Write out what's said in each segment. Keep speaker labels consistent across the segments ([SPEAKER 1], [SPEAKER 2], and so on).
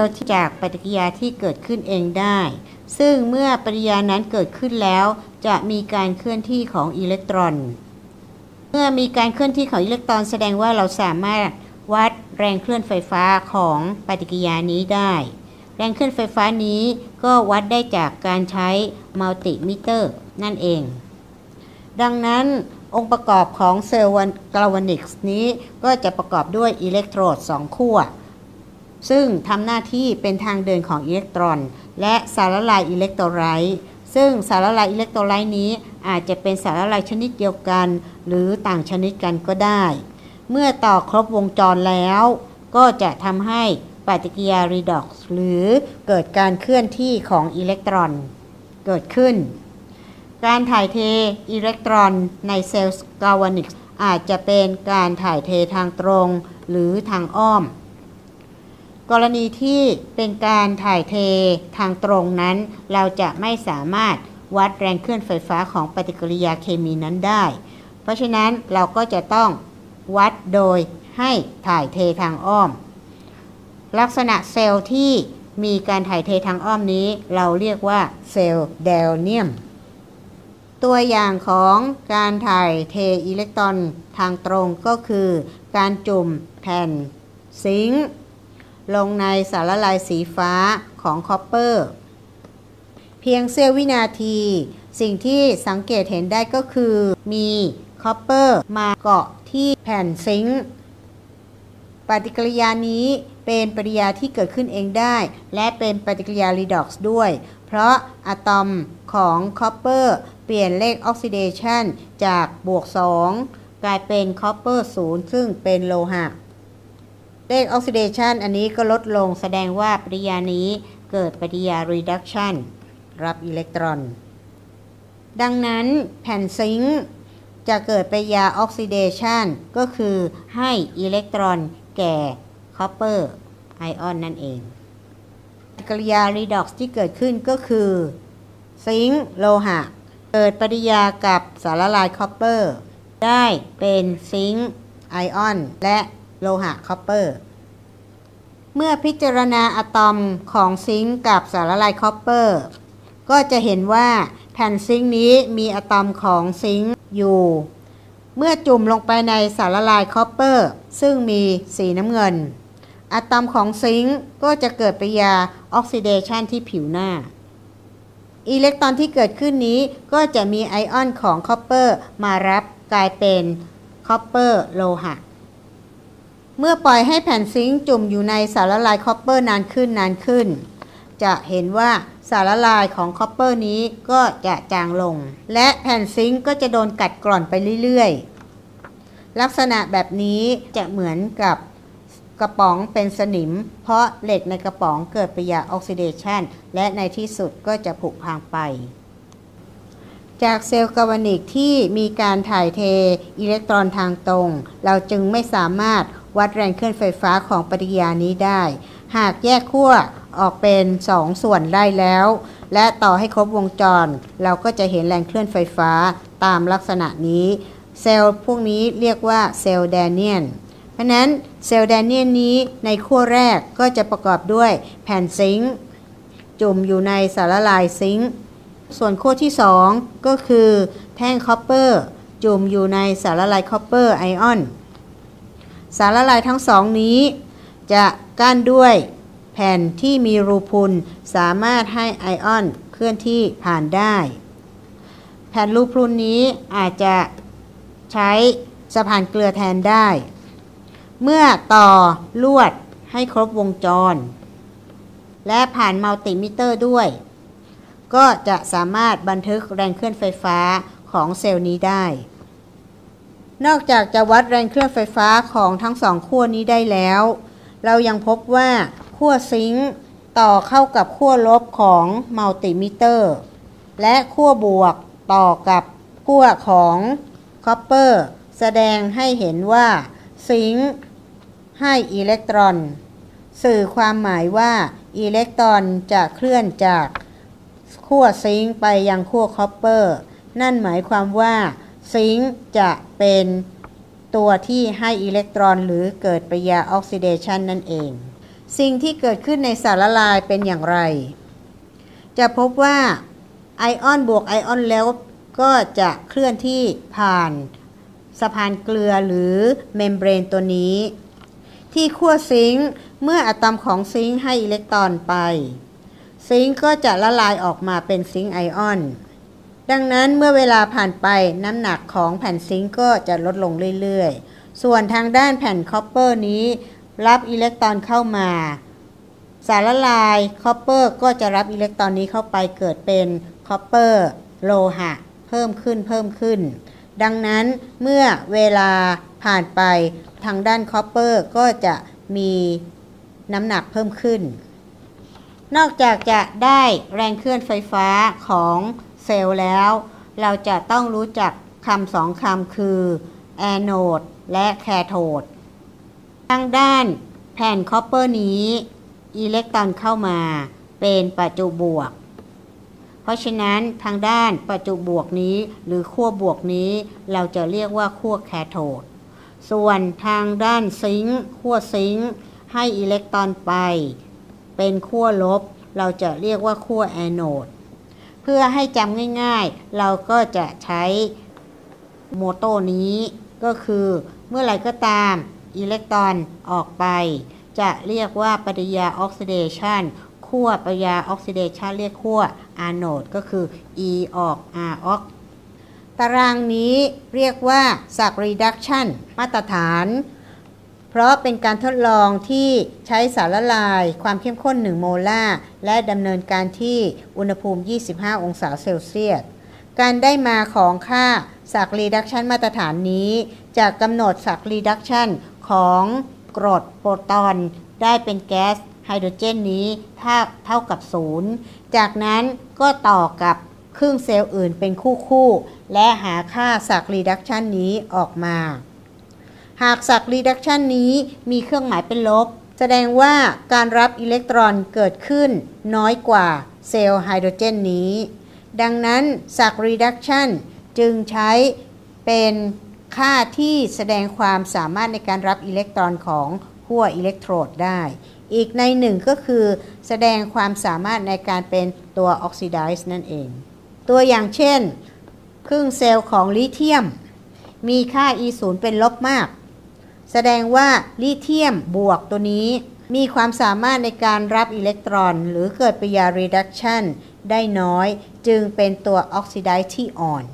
[SPEAKER 1] เป็นเซลล์ที่จากปฏิกิริยาที่เกิดขึ้นเองได้ ซึ่งเมื่อปฏิกิริยานั้นเกิดขึ้นแล้ว จะมีการเคลื่อนที่ของอิเล็กตรอน เมื่อมีการเคลื่อนที่ของอิเล็กตรอนแสดงว่าเราสามารถวัดแรงเคลื่อนไฟฟ้าของปฏิกิริยานี้ได้ แรงเคลื่อนไฟฟ้านี้ก็วัดได้จากการใช้มัลติมิเตอร์นั่นเอง ดังนั้นองค์ประกอบของเซลล์กัลวานิกนี้ก็จะประกอบด้วยอิเล็กโทรด2ขั้ว ซึ่งทำหน้าที่เป็นทางเดินของอิเล็กตรอน และสารละลายอิเล็กโทรไลต์ซึ่งสารละลายอิเล็กโทรไลต์นี้อาจจะเป็นสารละลายชนิดเดียวกัน หรือต่างชนิดกันก็ได้ เมื่อต่อครบวงจรแล้ว ก็จะทำให้ปฏิกิริยารีดอกซ์หรือเกิดการเคลื่อนที่ของอิเล็กตรอน เกิดขึ้น การถ่ายเทอิเล็กตรอนในเซลล์กาวานิกส์อาจจะเป็นการถ่ายเททางตรง หรือทางอ้อม กรณีที่เป็นการถ่ายเททางตรงนั้น เราจะไม่สามารถวัดแรงเคลื่อนไฟฟ้าของปฏิกิริยาเคมีนั้นได้ เพราะฉะนั้นเราก็จะต้องวัดโดยให้ถ่ายเททางอ้อม ลักษณะเซลล์ที่มีการถ่ายเททางอ้อมนี้ เราเรียกว่าเซลล์แดเนียลล์ ตัวอย่างของการถ่ายเทอิเล็กตรอนทางตรงก็คือ การจุ่มแผ่น zinc ลงในสารละลายสีฟ้าของ copper เพียงเสี้ยววินาที สิ่งที่สังเกตเห็นได้ก็คือ มี copper มาเกาะที่แผ่น zinc ปฏิกิริยานี้เป็นปฏิกิริยาที่เกิดขึ้นเองได้ และเป็นปฏิกิริยารีดอกซ์ด้วย เพราะอะตอมของ copper เปลี่ยนเลขออกซิเดชันจากบวก 2 กลายเป็น copper 0ซึ่งเป็นโลหะ เลขออกซิเดชันอันนี้ก็ลดลงแสดงว่าปฏิกิริยานี้เกิดปฏิกิริยา reduction รับอิเล็กตรอน ดังนั้นแผ่น zinc จะเกิดปฏิกิริยาออกซิเดชันก็คือให้อิเล็กตรอนแก่ copper ไอออนนั่นเองปฏิกิริยา redox ที่เกิดขึ้นก็คือ zinc โลหะ เกิดปฏิกิริยากับสารละลาย copper ได้เป็น zinc ไอออน และ โลหะ copper เมื่อพิจารณาอะตอมของ zinc กับสารละลาย copper ก็จะเห็นว่าแผ่น zinc นี้มีอะตอมของ zinc อยู่ เมื่อจุ่มลงไปในสารละลาย copper ซึ่งมีสีน้ำเงินอะตอมของ zinc ก็จะเกิดปฏิกิริยาออกซิเดชันที่ผิวหน้า อิเล็กตรอนที่เกิดขึ้นนี้ก็จะมีไอออนของ copper มารับกลายเป็น copper โลหะ เมื่อปล่อยให้แผ่น zinc จุ่มอยู่ในสารละลาย copper นานขึ้นนานขึ้น จะเห็นว่าสารละลายของ copper นี้ก็จะจางลง และแผ่น zinc ก็จะโดนกัดกร่อนไปเรื่อยๆ ลักษณะแบบนี้จะเหมือนกับกระป๋องเป็นสนิม เพราะเหล็กในกระป๋องเกิดปฏิกิริยาออกซิเดชันและในที่สุดก็จะผุพังไป จากเซลล์กัลวานิกที่มีการถ่ายเทอิเล็กตรอนทางตรง เราจึงไม่สามารถ วัดแรงเคลื่อนไฟฟ้าของปฏิกิริยานี้ได้ หากแยกขั้วออกเป็น 2 ส่วนได้แล้ว และต่อให้ครบวงจร เราก็จะเห็นแรงเคลื่อนไฟฟ้าตามลักษณะนี้ เซลล์พวกนี้เรียกว่าเซลล์แดเนียลล์เพราะนั้นเซลล์แดเนียลล์นี้ในขั้วแรกก็จะประกอบด้วยแผ่น zinc จุ่มอยู่ในสารละลาย zinc ส่วนขั้วที่ 2 ก็คือแท่ง copper จุ่มอยู่ในสารละลาย copper ไอออน สารละลายทั้งสองนี้ จะกั้นด้วยแผ่นที่มีรูพรุนสามารถให้ไอออนเคลื่อนที่ผ่านได้ แผ่นรูพรุนนี้อาจจะใช้สะพานเกลือแทนได้ เมื่อต่อลวดให้ครบวงจร และผ่านมัลติมิเตอร์ด้วย ก็จะสามารถบันทึกแรงเคลื่อนไฟฟ้าของเซลล์นี้ได้ นอกจากจะวัดแรงเคลื่อนไฟฟ้าของทั้งสองขั้วนี้ได้แล้ว เรายังพบว่าขั้ว zinc ต่อเข้ากับขั้วลบของมัลติมิเตอร์ และขั้วบวกต่อกับขั้วของ copper แสดงให้เห็นว่า zinc ให้อิเล็กตรอน สื่อความหมายว่าอิเล็กตรอนจะเคลื่อนจากขั้ว zinc ไปยังขั้ว copper นั่นหมายความว่า zinc จะเป็นตัวที่ให้อิเล็กตรอนหรือเกิดปฏิกิริยาออกซิเดชันนั่นเอง สิ่งที่เกิดขึ้นในสารละลายเป็นอย่างไร จะพบว่าไอออนบวกไอออนแล้วก็จะเคลื่อนที่ผ่านสะพานเกลือหรือmembrane ตัวนี้ ที่ขั้ว zinc เมื่ออะตอมของ zinc ให้อิเล็กตรอนไป zinc ก็จะละลายออกมาเป็น zinc ไอออน ดังนั้นเมื่อเวลาผ่านไปน้ำหนักของแผ่น zinc ก็จะลดลงเรื่อยๆ ส่วนทางด้านแผ่น copper นี้ รับอิเล็กตรอนเข้ามา สารละลาย copper ก็จะรับอิเล็กตรอนนี้เข้าไปเกิดเป็น copper โลหะ เพิ่มขึ้นเพิ่มขึ้น ดังนั้นเมื่อเวลาผ่านไปทางด้าน copper ก็จะมีน้ำหนักเพิ่มขึ้น นอกจากจะได้แรงเคลื่อนไฟฟ้าของ เซลล์แล้ว เราจะต้องรู้จักคำสองคำคือแอโนดและแคโทดทางด้านแผ่น copper นี้อิเล็กตรอนเข้ามาเป็นประจุบวก เพราะฉะนั้นทางด้านประจุบวกนี้หรือขั้วบวกนี้เราจะเรียกว่าขั้วแคโทด ส่วนทางด้านซิงค์ขั้วซิงค์ให้อิเล็กตรอนไป เป็นขั้วลบ เราจะเรียกว่าขั้วแอนโนด พื่อให้จำง่ายๆ เราก็จะใช้โมโตนี้ก็คือเมื่อไรก็ตามอิเล็กตรอนออกไป จะเรียกว่าปฏิกิริยาออกซิเดชันขั้วปฏิกิริยาออกซิเดชันเรียกขั้วแอโนดก็คือ E ออก R ออกตารางนี้เรียกว่า ศักย์ reduction มาตรฐาน เพราะเป็นการทดลองที่ใช้สารละลายความเข้มข้น 1 โมลาร์และดำเนินการที่อุณหภูมิ 25 องศาเซลเซียส การได้มาของค่าสัก reduction มาตรฐานนี้จะกำหนดสัก reduction ของกรดโปรตอนได้เป็นแก๊สไฮโดรเจนนี้ถ้าเท่ากับศูนย์จากนั้นก็ต่อกับครึ่งเซลล์อื่นเป็นคู่คู่และหาค่าสัก reduction นี้ออกมา หากสัก reduction นี้มีเครื่องหมายเป็นลบ แสดงว่าการรับอิเล็กตรอนเกิดขึ้นน้อยกว่าเซลล์ไฮโดรเจนนี้ ดังนั้นสัก reduction จึงใช้เป็นค่าที่แสดงความสามารถในการรับอิเล็กตรอนของขั้วอิเล็กโทรดได้ อีกในหนึ่งก็คือแสดงความสามารถในการเป็นตัวออกซิไดซ์นั่นเอง ตัวอย่างเช่น ครึ่งเซลล์ของลิเธียม มีค่า E 0เป็นลบมาก แสดงว่าลิเธียมบวกตัวนี้ มีความสามารถในการรับอิเล็กตรอน หรือเกิดปฏิกิริยา reduction ได้น้อย จึงเป็นตัวออกซิไดซ์ที่อ่อน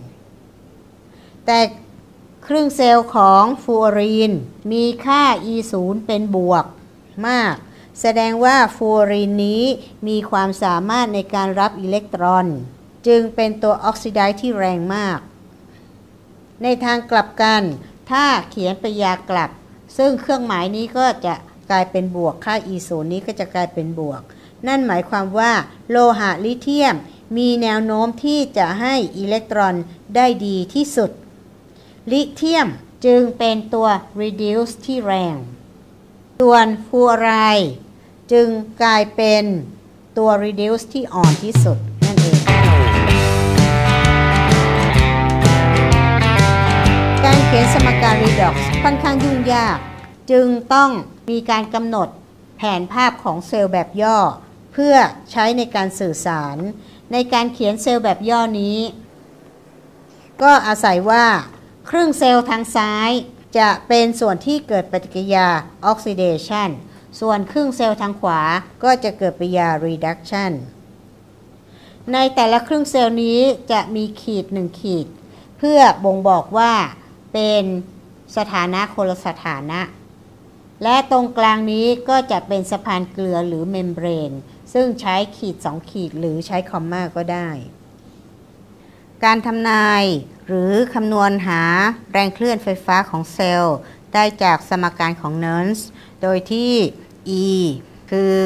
[SPEAKER 1] แต่ครึ่งเซลล์ของฟลูออรีน มีค่า E 0เป็นบวกมาก แสดงว่าฟลูออรีนนี้มีความสามารถในการรับอิเล็กตรอน จึงเป็นตัวออกซิไดซ์ที่แรงมาก ในทางกลับกัน ถ้าเขียนปิยากลับ ซึ่งเครื่องหมายนี้ก็จะกลายเป็นบวกค่า E 0นี้ก็จะกลายเป็นบวก นั่นหมายความว่าโลหะลิเธียมมีแนวโน้มที่จะให้อิเล็กตรอนได้ดีที่สุด ลิเธียมจึงเป็นตัว reduce ที่แรง ส่วนฟูออไรจึงกลายเป็นตัว reduce ที่อ่อนที่สุดนั่นเอง การเขียนสมการ redox ค่อนข้างยุ่งยาก จึงต้องมีการกำหนดแผนภาพของเซลล์แบบย่อ เพื่อใช้ในการสื่อสาร ในการเขียนเซลล์แบบย่อนี้ ก็อาศัยว่า ครึ่งเซลล์ทางซ้ายจะเป็นส่วนที่เกิดปฏิกิริยาออกซิเดชันส่วนครึ่งเซลล์ทางขวาก็จะเกิดปฏิกิริยา reduction ในแต่ละครึ่งเซลล์นี้จะมีขีดหนึ่งขีด เพื่อบ่งบอกว่าเป็น สถานะคนละสถานะ และตรงกลางนี้ก็จะเป็นสะพานเกลือหรือ membrane ซึ่งใช้ขีด 2 ขีดหรือใช้คอมมาก็ได้ การทำนายหรือคำนวณหาแรงเคลื่อนไฟฟ้าของเซลล์ ได้จากสมการของเนินสต์โดยที่ E คือ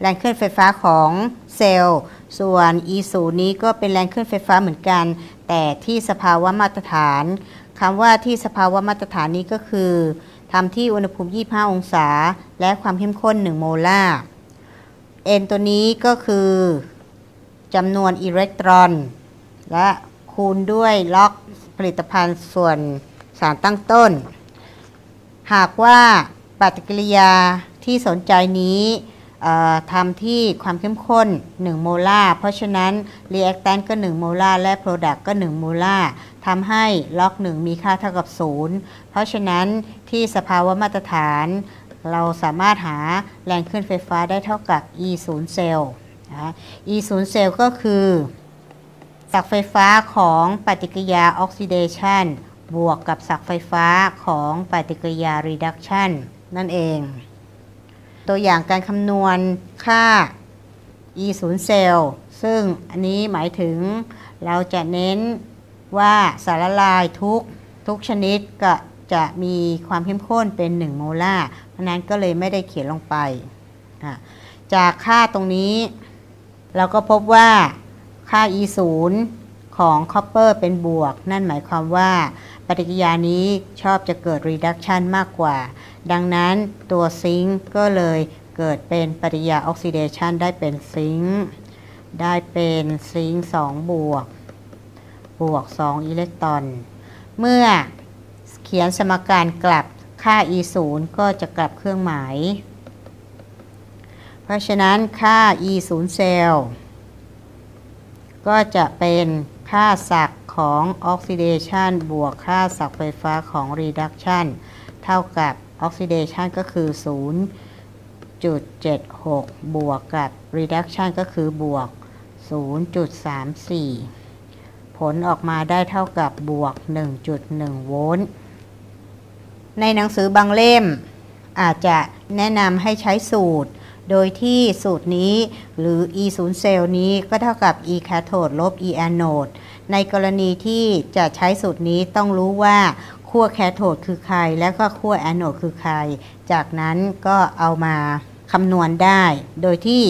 [SPEAKER 1] แรงเคลื่อนไฟฟ้าของเซลล์ ส่วน E 0นี้ก็เป็นแรงเคลื่อนไฟฟ้าเหมือนกัน แต่ที่สภาวะมาตรฐาน คำว่าที่สภาวะมาตรฐานนี้ก็คือทำที่อุณหภูมิ 25 องศา และความเข้มข้น 1 โมลาร์ N ตัวนี้ก็คือจำนวนอิเล็กตรอน และคูณด้วยล็อกผลิตภัณฑ์ส่วนสารตั้งต้น หากว่าปฏิกิริยาที่สนใจนี้ทำที่ความเข้มข้น 1 โมลาร์เพราะฉะนั้น reactant ก็ 1 โมลาร์และ product ก็ 1 โมลาร์ ทำให้ล็อก 1 มีค่าเท่ากับ 0 เพราะฉะนั้นที่สภาวะมาตรฐาน เราสามารถหาแรงขึ้นไฟฟ้าได้เท่ากับ E 0เซลล์ E 0เซลล์ก็คือสักไฟฟ้าของปฏิกิริยาออกซิเดชันบวกกับสักไฟฟ้าของปฏิกิริยา reduction นั่นเอง ตัวอย่างการคำนวณค่า e 0เซลล์ซึ่งอันนี้หมายถึงเราจะเน้น ว่าสารละลายทุกทุกชนิดก็จะมีความเข้มข้นเป็น 1 โมลาร์เพราะนั้นก็เลยไม่ได้เขียนลงไป จากค่าตรงนี้ เราก็พบว่าค่า E 0ของ copper เป็นบวก นั่นหมายความว่าปฏิกิริยานี้ชอบจะเกิด reduction มากกว่า ดังนั้นตัว zinc ก็เลยเกิดเป็นปฏิกิริยาออกซิเดชันได้เป็น zinc ได้เป็น zinc 2บวก บวก 2 อิเล็กตรอน เมื่อเขียนสมการกลับค่า e 0ก็จะกลับเครื่องหมาย เพราะฉะนั้นค่า e 0เซลล์ก็จะเป็นค่าศักย์ของออกซิเดชันบวกค่าศักย์ไฟฟ้าของรีดักชันเท่ากับออกซิเดชันก็คือ 0.76 บวกกับรีดักชันก็คือบวก 0.34 ผลออกมาได้เท่ากับบวก 1.1 โวลต์ในหนังสือบางเล่ม อาจจะแนะนำให้ใช้สูตร โดยที่สูตรนี้หรือ e 0เซลล์นี้ก็เท่ากับ e cathode ลบ e anode ในกรณีที่จะใช้สูตรนี้ต้องรู้ว่าขั้วแคโทดคือใคร และก็ขั้วแอนโนดคือใคร จากนั้นก็เอามาคำนวณได้ โดยที่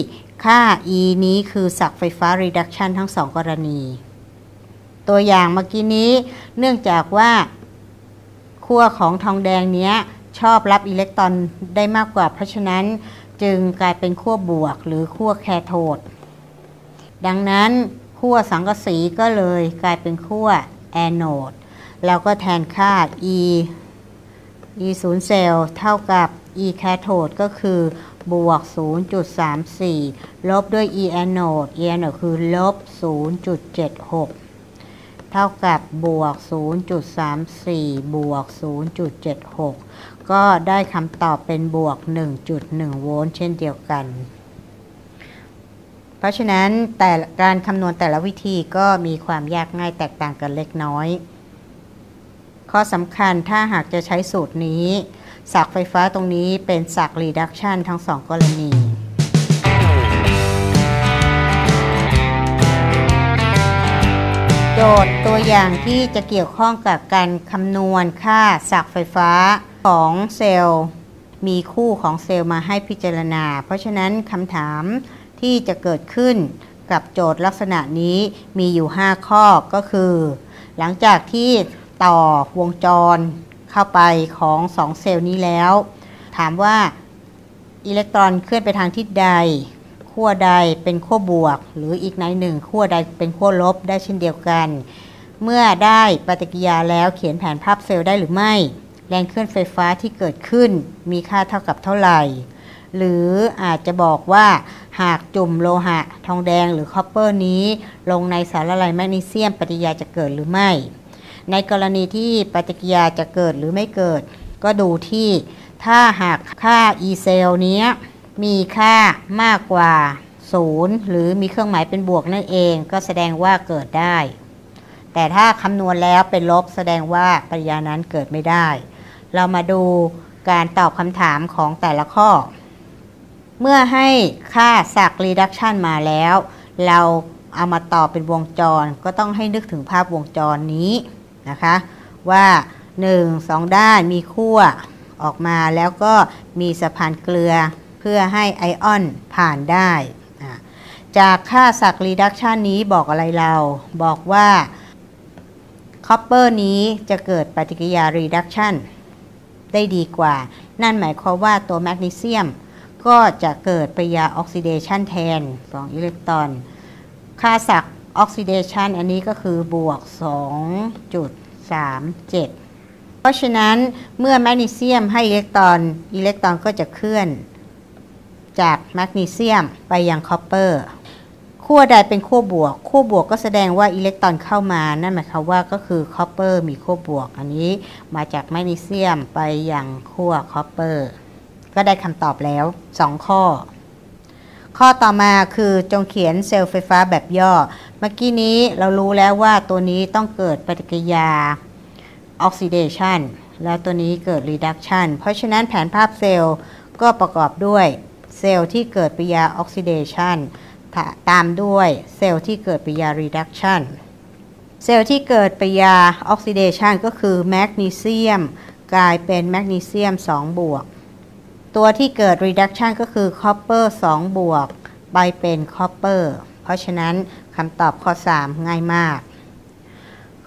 [SPEAKER 1] ค่า e นี้คือศักไฟฟ้า reduction ทั้งสองกรณี ตัวอย่างเมื่อกี้นี้ เนื่องจากว่าขั้วของทองแดงเนี้ยชอบรับอิเล็กตรอนได้มากกว่า เพราะฉะนั้นจึงกลายเป็นขั้วบวกหรือขั้วแคโทด ดังนั้นขั้วสังกะสีก็เลยกลายเป็นขั้วแอนโนดแล้วก็แทนค่า e e 0เซลล์เท่ากับ e แคโทดก็คือบวก 0.34 ลบด้วย e แอนโนด e แอนโนดคือลบ 0.76 เท่ากับบวก 0.34 บวก 0.76 ก็ได้คำตอบเป็นบวก 1.1 โวลต์เช่นเดียวกัน เพราะฉะนั้นแต่การคำนวณแต่ละวิธีก็มีความยากง่ายแตกต่างกันเล็กน้อย ข้อสำคัญถ้าหากจะใช้สูตรนี้ ศักย์ไฟฟ้าตรงนี้เป็นศักย์รีดักชันทั้งสองกรณี โจทย์ตัวอย่างที่จะเกี่ยวข้องกับการคำนวณค่าสักไฟฟ้าของเซลล์ มีคู่ของเซลล์มาให้พิจารณา เพราะฉะนั้นคำถามที่จะเกิดขึ้นกับโจทย์ลักษณะนี้มีอยู่ 5 ข้อก็คือ หลังจากที่ต่อวงจรเข้าไปของ 2 เซลล์นี้แล้ว ถามว่าอิเล็กตรอนเคลื่อนไปทางทิศใด ขั้วใดเป็นขั้วบวก หรืออีกนัยหนึ่งขั้วใดเป็นขั้วลบได้เช่นเดียวกัน เมื่อได้ปฏิกิริยาแล้วเขียนแผนภาพเซลล์ได้หรือไม่ แรงเคลื่อนไฟฟ้าที่เกิดขึ้นมีค่าเท่ากับเท่าไหร่ หรืออาจจะบอกว่าหากจุ่มโลหะ ทองแดงหรือ copper นี้ ลงในสารละลายแมกนีเซียมปฏิกิริยาจะเกิดหรือไม่ ในกรณีที่ปฏิกิริยาจะเกิดหรือไม่เกิด ก็ดูที่ถ้าหากค่า e เซลนี้ มีค่ามากกว่า 0 หรือมีเครื่องหมายเป็นบวกนั่นเอง ก็แสดงว่าเกิดได้ แต่ถ้าคำนวณแล้วเป็นลบแสดงว่าปริยานั้นเกิดไม่ได้ เรามาดูการตอบคำถามของแต่ละข้อ เมื่อให้ค่าสักรีดักชันมาแล้ว เราเอามาต่อเป็นวงจรก็ต้องให้นึกถึงภาพวงจรนี้นะคะ ว่า 1 2 ด้านมีขั้วออกมาแล้วก็มีสะพานเกลือ เพื่อให้ไอออนผ่านได้ จากค่าศักย์รีดักชันนี้บอกอะไรเรา บอกว่า copper นี้จะเกิดปฏิกิริยารีดักชันได้ดีกว่า นั่นหมายความว่าตัวแมกนีเซียม ก็จะเกิดปฏิกิริยาออกซิเดชันแทน2อิเล็กตรอน ค่าศักย์ออกซิเดชันอันนี้ก็คือบวก 2.37 เพราะฉะนั้นเมื่อแมกนีเซียมให้อิเล็กตรอน อิเล็กตรอนก็จะเคลื่อน จากแมกนีเซียมไปยัง copper ขั้วใดเป็นขั้วบวกขั้วบวกก็แสดงว่าอิเล็กตรอนเข้ามา นั่นหมายความว่าก็คือ copper มีขั้วบวก อันนี้มาจากแมกนีเซียมไปยังขั้ว copper ก็ได้คำตอบแล้ว 2 ข้อ ข้อต่อมาคือจงเขียนเซลล์ไฟฟ้าแบบย่อ เมื่อกี้นี้เรารู้แล้วว่าตัวนี้ต้องเกิดปฏิกิริยาออกซิเดชันแล้วตัวนี้เกิดรีดักชันเพราะฉะนั้นแผนภาพเซลล์ก็ประกอบด้วย เซลล์ที่เกิดปฏิกิริยาออกซิเดชันตามด้วยเซลล์ที่เกิดปฏิกิริยารีดักชันเซลล์ที่เกิดปฏิกิริยาออกซิเดชันก็คือแมกนีเซียมกลายเป็นแมกนีเซียม 2 บวก ตัวที่เกิด reduction ก็คือ copper 2 บวก ไปเป็น copper เพราะฉะนั้นคำตอบข้อ 3 ง่ายมาก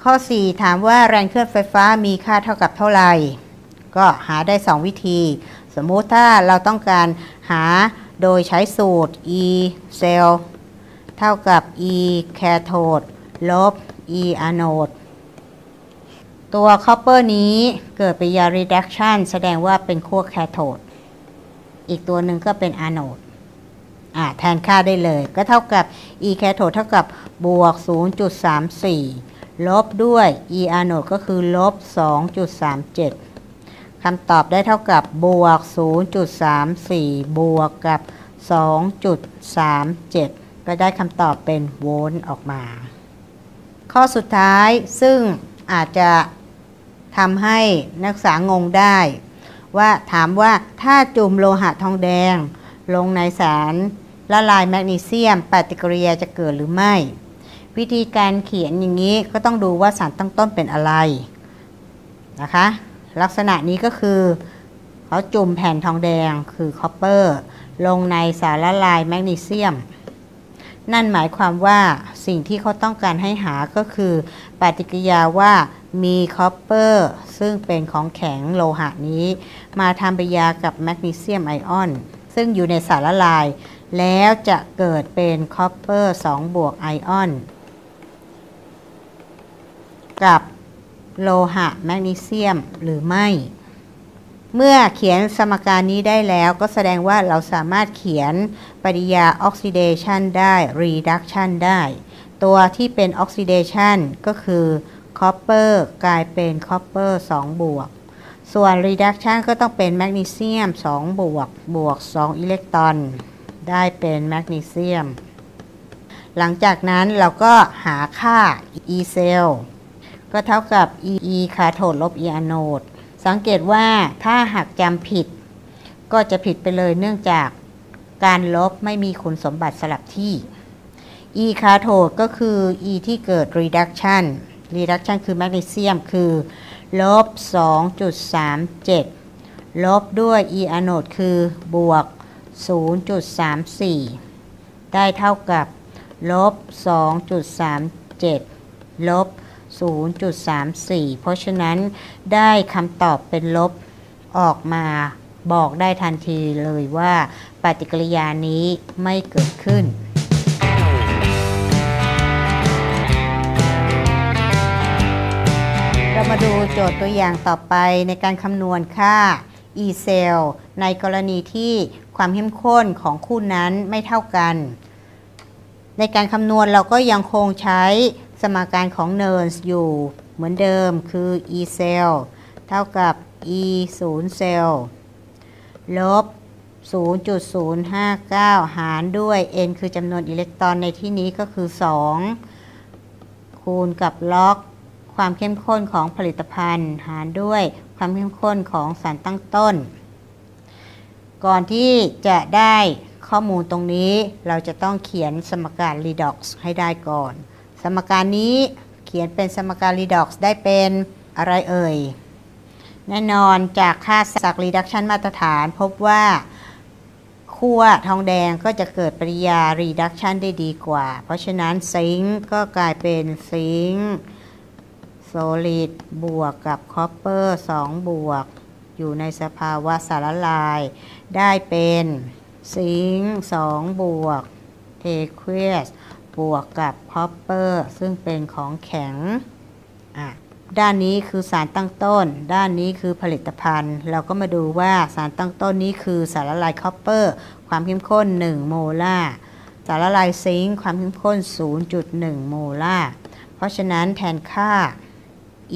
[SPEAKER 1] ข้อ 4 ถามว่าแรงเคลื่อนไฟฟ้ามีค่าเท่ากับเท่าไหร่ ก็หาได้ 2 วิธี สมมุติถ้าเราต้องการ หาโดยใช้สูตร E cell เท่ากับ E cathode ลบ E anode ตัว copper นี้เกิดปฏิกิริยา reduction แสดงว่าเป็นขั้ว cathode อีกตัวหนึ่งก็เป็น anode อ่าแทนค่าได้เลย ก็เท่ากับ e cathode เท่ากับบวก 0.34 ลบด้วย e anode ก็คือลบ 2.37 คำตอบได้เท่ากับบวก 0.34 บวกกับ 2.37 ก็ได้คำตอบเป็นโวลต์ออกมา ข้อสุดท้ายซึ่งอาจจะทำให้นักศึกษางงได้ ว่าถามว่าถ้าจุ่มโลหะทองแดง ลงในสารละลายแมกนีเซียม ปฏิกิริยาจะเกิดหรือไม่ วิธีการเขียนอย่างนี้ก็ต้องดูว่าสารตั้งต้นเป็นอะไรนะคะ ลักษณะนี้ก็คือเขาจุ่มแผ่นทองแดงคือ copper ลงในสารละลายแมกนีเซียม นั่นหมายความว่าสิ่งที่เขาต้องการให้หาก็คือปฏิกิริยาว่ามี copper ซึ่งเป็นของแข็งโลหะนี้ มาทำปฏิกิริยากับแมกนีเซียมไอออน ซึ่งอยู่ในสารละลาย แล้วจะเกิดเป็น copper 2บวกไอออน กับ โลหะ แมกนีเซียมหรือไม่ เมื่อเขียนสมการนี้ได้แล้วก็แสดงว่าเราสามารถเขียนปฏิกิริยาออกซิเดชันได้ reduction ได้ ตัวที่เป็นออกซิเดชันก็คือ copper กลายเป็น copper 2บวก ส่วน reduction ก็ต้องเป็นแมกนีเซียม2บวก บวก 2 อิเล็กตรอน ได้เป็นแมกนีเซียม หลังจากนั้นเราก็หาค่า e cell ก็เท่ากับ e e คาโทดลบ e อโนด สังเกตว่าถ้าหากจำผิด ก็จะผิดไปเลยเนื่องจากการลบไม่มีคุณสมบัติสลับที่ e คาโทดก็คือ e ที่เกิด reduction reduction คือแมกนีเซียมคือลบ 2.37 ลบด้วย e อโนดคือบวก 0.34 ได้เท่ากับลบ 2.37 ลบ 0.34 เพราะฉะนั้นได้คำตอบเป็นลบออกมาบอกได้ทันทีเลยว่าปฏิกิริยานี้ไม่เกิดขึ้น เรามาดูโจทย์ตัวอย่างต่อไปในการคำนวณค่า e cell ในกรณีที่ความเข้มข้นของคู่นั้นไม่เท่ากัน ในการคำนวณเราก็ยังคงใช้ สมการของ Nernst อยู่เหมือนเดิมคือ e cell เท่ากับ e 0 cell ลบ 0.059 หารด้วย n คือจำนวนอิเล็กตรอนในที่นี้ก็คือ 2 คูณกับล็อก ความเข้มข้นของผลิตภัณฑ์ หารด้วยความเข้มข้นของสารตั้งต้น ก่อนที่จะได้ข้อมูลตรงนี้เราจะต้องเขียนสมการ redox ให้ได้ก่อน สมการนี้เขียนเป็นสมการ redox ได้เป็นอะไรเอ่ย แน่นอนจากค่าสัก reduction มาตรฐานพบว่าขั้วทองแดงก็จะเกิดปริยา reduction ได้ดีกว่า เพราะฉะนั้นซิงค์ก็กลายเป็นzinc solid บวกกับ copper 2บวก อยู่ในสภาวะสารละลาย ได้เป็น zinc 2บวก aqueous บวกกับ copper ซึ่งเป็นของแข็ง ด้านนี้คือสารตั้งต้น ด้านนี้คือผลิตภัณฑ์ เราก็มาดูว่าสารตั้งต้นนี้คือสารละลาย copper ความเข้มข้น 1 โมลาร์สารละลาย zinc ความเข้มข้น 0.1 โมลาร์เพราะฉะนั้นแทนค่า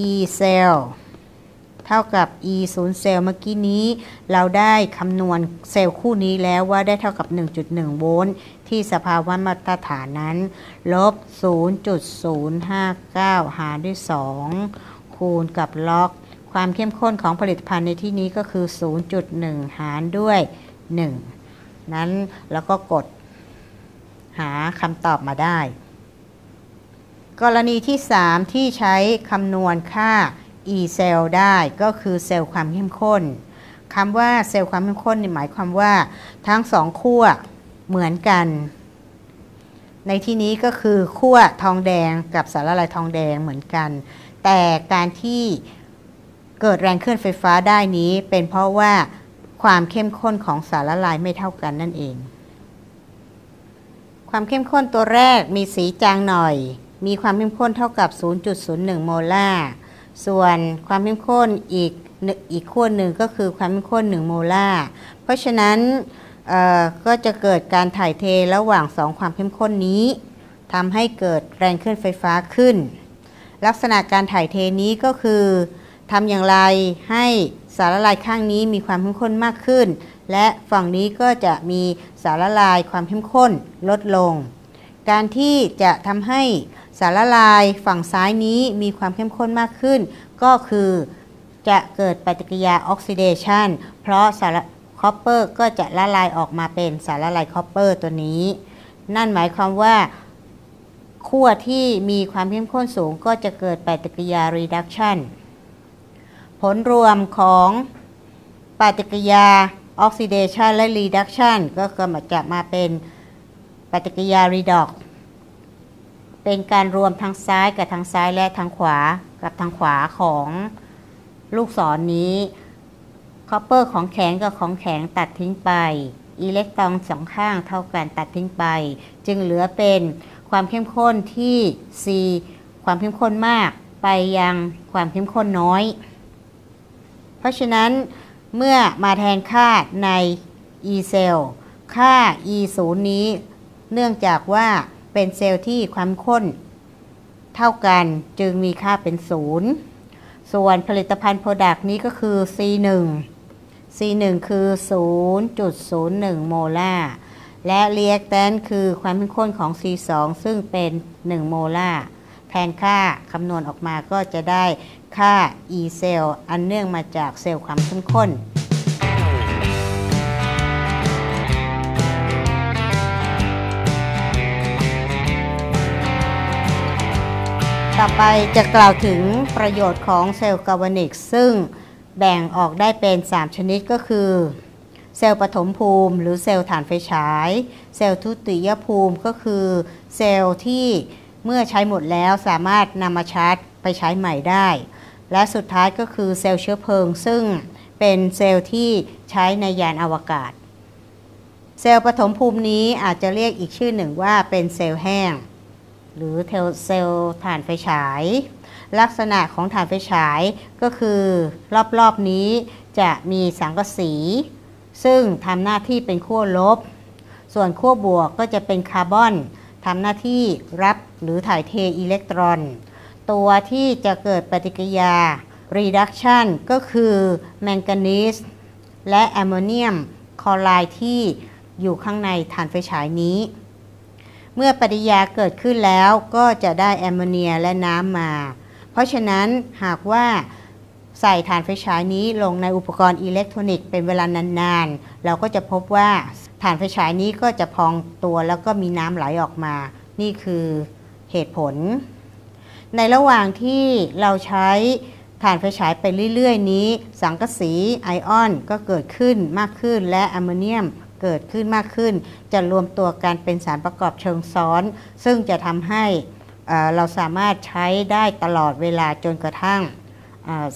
[SPEAKER 1] E cell เท่ากับ E 0เซลล์เมื่อกี้นี้ เราได้คำนวณเซลล์คู่นี้แล้วว่าได้เท่ากับ 1.1 โวลต์ที่สภาวะมาตรฐานนั้น ลบ 0.059 หารด้วย 2 คูณกับ log ความเข้มข้นของผลิตภัณฑ์ในที่นี้ก็คือ 0.1 หารด้วย 1 นั้นแล้วก็กดหาคำตอบมาได้ กรณีที่ 3 ที่ใช้คำนวณค่า E เซลล์ได้ก็คือเซลล์ความเข้มข้นคำว่าเซลล์ความเข้มข้นหมายความว่าทั้งสองขั้วเหมือนกัน ในที่นี้ก็คือขั้วทองแดงกับสารละลายทองแดงเหมือนกัน แต่การที่เกิดแรงเคลื่อนไฟฟ้าได้นี้เป็นเพราะว่าความเข้มข้นของสารละลายไม่เท่ากันนั่นเอง ความเข้มข้นตัวแรกมีสีจางหน่อย มีความเข้มข้นเท่ากับ 0.01 โมลาร์ ส่วนความเข้มข้นอีกอีกขั้วหนึ่งก็คือความเข้มข้น 1 โมลาร์เพราะฉะนั้นก็จะเกิดการถ่ายเทระหว่างสองความเข้มข้นนี้ทำให้เกิดแรงเคลื่อนไฟฟ้าขึ้น ลักษณะการถ่ายเทนี้ก็คือทำอย่างไรให้สารละลายข้างนี้มีความเข้มข้นมากขึ้น และฝั่งนี้ก็จะมีสารละลายความเข้มข้นลดลง การที่จะทำให้ สารละลายฝั่งซ้ายนี้มีความเข้มข้นมากขึ้น ก็คือจะเกิดปฏิกิริยาออกซิเดชันเพราะสาร copper ก็จะละลายออกมาเป็นสารละลาย copper ตัวนี้ นั่นหมายความว่าขั้วที่มีความเข้มข้นสูงก็จะเกิดปฏิกิริยา reduction ผลรวมของปฏิกิริยาออกซิเดชันและ reduction ก็จะมาเป็นปฏิกิริยา redox เป็นการรวมทางซ้ายกับทางซ้ายและทางขวากับทางขวาของลูกศรนี้ copper ของแข็งกับของแข็งตัดทิ้งไป อิเล็กตรอนสองข้างเท่ากันตัดทิ้งไป จึงเหลือเป็นความเข้มข้นที่ C ความเข้มข้นมากไปยังความเข้มข้นน้อย เพราะฉะนั้นเมื่อมาแทนค่าใน E cell ค่า E 0นี้ เนื่องจากว่า เป็นเซลล์ที่ความเข้มข้นเท่ากันจึงมีค่าเป็นศูนย์ส่วนผลิตภัณฑ์ product นี้ก็คือ C1 C1 คือ 0.01 โมลาร์และเรียกแตนคือความเข้มข้นของ C2 ซึ่งเป็น 1 โมลาร์แทนค่าคำนวณออกมาก็จะได้ค่า E เซลล์อันเนื่องมาจากเซลล์ความเข้มข้น ต่อไปจะกล่าวถึงประโยชน์ของเซลล์กัลวานิกซึ่งแบ่งออกได้เป็น 3 ชนิดก็คือ เซลล์ปฐมภูมิ หรือเซลล์ถ่านไฟฉาย เซลล์ทุติยภูมิก็คือเซลล์ที่เมื่อใช้หมดแล้วสามารถนำมาชาร์จไปใช้ใหม่ได้ และสุดท้ายก็คือเซลล์เชื้อเพลิง ซึ่งเป็นเซลล์ที่ใช้ในยานอวกาศ เซลล์ปฐมภูมินี้อาจจะเรียกอีกชื่อหนึ่งว่าเป็นเซลล์แห้ง หรือ dry cell ถ่านไฟฉาย ลักษณะของถ่านไฟฉายก็คือรอบๆนี้จะมีสังกะสี ซึ่งทำหน้าที่เป็นขั้วลบ ส่วนขั้วบวกก็จะเป็นคาร์บอนทำหน้าที่รับหรือถ่ายเทอิเล็กตรอน ตัวที่จะเกิดปฏิกิริยา reduction ก็คือแมงกานีสและแอมโมเนียมคลอไรด์ที่อยู่ข้างในถ่านไฟฉายนี้ เมื่อปฏิยาเกิดขึ้นแล้วก็จะได้แอมโมเนียและน้ำมา เพราะฉะนั้นหากว่าใส่ถ่านไฟฉายนี้ลงในอุปกรณ์อิเล็กทรอนิกส์เป็นเวลานานๆ เราก็จะพบว่าถ่านไฟฉายนี้ก็จะพองตัวแล้วก็มีน้ำไหลออกมา นี่คือเหตุผล ในระหว่างที่เราใช้ถ่านไฟฉายไปเรื่อยๆ นี้ สังกะสีไอออนก็เกิดขึ้นมากขึ้นและแอมโมเนียม เกิดขึ้นมากขึ้น จะรวมตัวกันเป็นสารประกอบเชิงซ้อน ซึ่งจะทำให้เราสามารถใช้ได้ตลอดเวลาจนกระทั่ง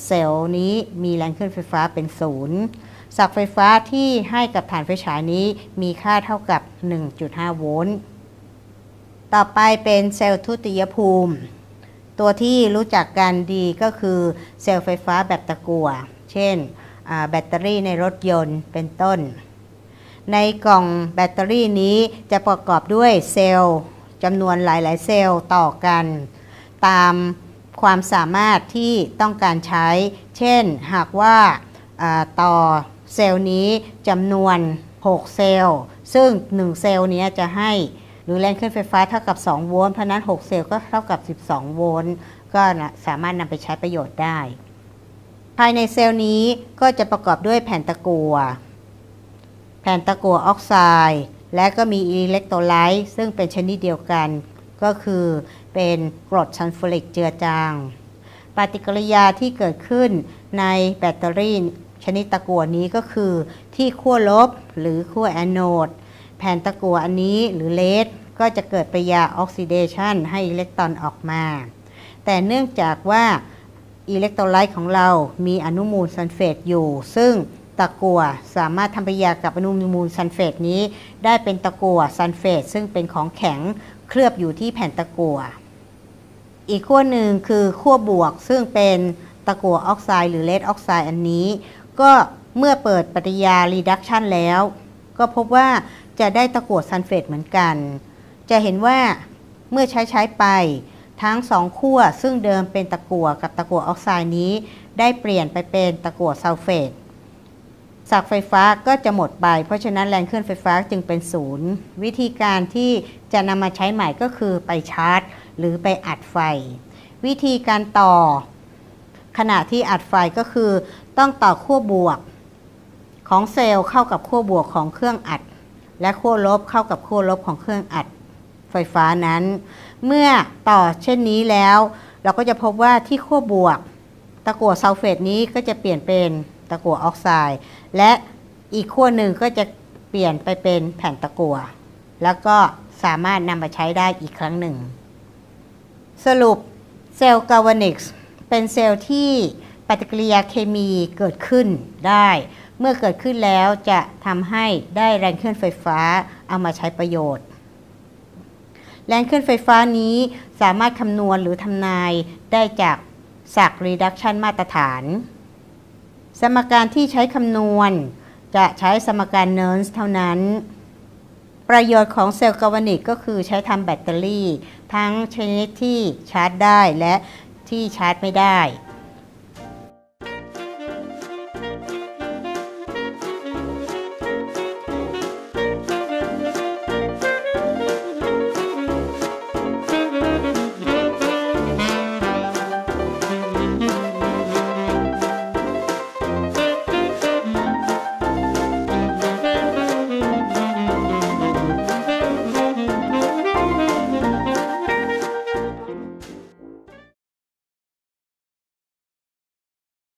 [SPEAKER 1] เซลล์นี้มีแรงขึ้นไฟฟ้าเป็นศูนย์สักไฟฟ้าที่ให้กับฐานไฟฉายนี้มีค่าเท่ากับ 1.5 โวลต์ ต่อไปเป็นเซลล์ทุติยภูมิ ตัวที่รู้จักกันดีก็คือเซลล์ไฟฟ้าแบบตะกั่ว เช่นแบตเตอรี่ในรถยนต์เป็นต้น ในกล่องแบตเตอรี่นี้จะประกอบด้วยเซลล์จำนวนหลาย ๆ เซลล์ต่อกัน ตามความสามารถที่ต้องการใช้ เช่นหากว่าต่อเซลล์นี้จำนวน 6 เซลล์ ซึ่ง 1 เซลล์นี้จะให้หรือแรงเคลื่อนไฟฟ้าเท่ากับ 2 โวลต์ เพราะนั้น 6 เซลล์ก็เท่ากับ 12 โวลต์ ก็สามารถนำไปใช้ประโยชน์ได้ ภายในเซลล์นี้ก็จะประกอบด้วยแผ่นตะกั่ว แผ่นตะกั่วออกไซด์ และก็มีอิเล็กโทรไลต์ซึ่งเป็นชนิดเดียวกัน ก็คือเป็นกรดซัลฟูริกเจือจาง ปฏิกิริยาที่เกิดขึ้นในแบตเตอรี่ชนิดตะกั่วนี้ก็คือที่ขั้วลบหรือขั้วแอโนด แผ่นตะกั่วอันนี้หรือ lead ก็จะเกิดปฏิกิริยาออกซิเดชันให้อิเล็กตรอนออกมา แต่เนื่องจากว่าอิเล็กโทรไลต์ของเรามีอนุมูลซัลเฟตอยู่ ซึ่ง ตะกั่วสามารถทำปฏิกิริยากับอนุมูลซัลเฟตนี้ ได้เป็นตะกั่วซัลเฟตซึ่งเป็นของแข็งเคลือบอยู่ที่แผ่นตะกั่วอีกขั้วหนึ่งคือขั้วบวก ซึ่งเป็นตะกั่วออกไซด์หรือ lead oxide อันนี้ ก็เมื่อเกิดปฏิกิริยารีดักชันแล้ว ก็พบว่าจะได้ตะกั่วซัลเฟตเหมือนกัน จะเห็นว่าเมื่อใช้ใช้ไปทั้งสองขั้วซึ่งเดิมเป็นตะกั่วกับตะกั่วออกไซด์นี้ ได้เปลี่ยนไปเป็นตะกั่วซัลเฟต ศักย์ไฟฟ้าก็จะหมดไป เพราะฉะนั้นแรงเคลื่อนไฟฟ้าจึงเป็นศูนย์ วิธีการที่จะนำมาใช้ใหม่ก็คือไปชาร์จ หรือไปอัดไฟ วิธีการต่อ ขณะที่อัดไฟก็คือ ต้องต่อขั้วบวก ของเซลล์เข้ากับขั้วบวกของเครื่องอัด และขั้วลบเข้ากับขั้วลบของเครื่องอัดไฟฟ้านั้น เมื่อต่อเช่นนี้แล้ว เราก็จะพบว่าที่ขั้วบวก ตะกั่วซัลเฟตนี้ก็จะเปลี่ยนเป็น ตะกั่วออกไซด์ และอีกขั้วหนึ่งก็จะเปลี่ยนไปเป็นแผ่นตะกั่ว แล้วก็สามารถนำมาใช้ได้อีกครั้งหนึ่ง สรุปเซลล์กาลวานิกส์เป็นเซลล์ที่ปฏิกิริยาเคมีเกิดขึ้นได้ เมื่อเกิดขึ้นแล้วจะทำให้ได้แรงเคลื่อนไฟฟ้าเอามาใช้ประโยชน์ แรงเคลื่อนไฟฟ้านี้สามารถคำนวณหรือทำนายได้จากศักย์รีดักชันมาตรฐาน สมการที่ใช้คำนวณ จะใช้สมการเนินสต์เท่านั้น ประโยชน์ของเซลล์กัลวานิกก็คือใช้ทำแบตเตอรี่ ทั้งชนิดที่ชาร์จได้และที่ชาร์จไม่ได้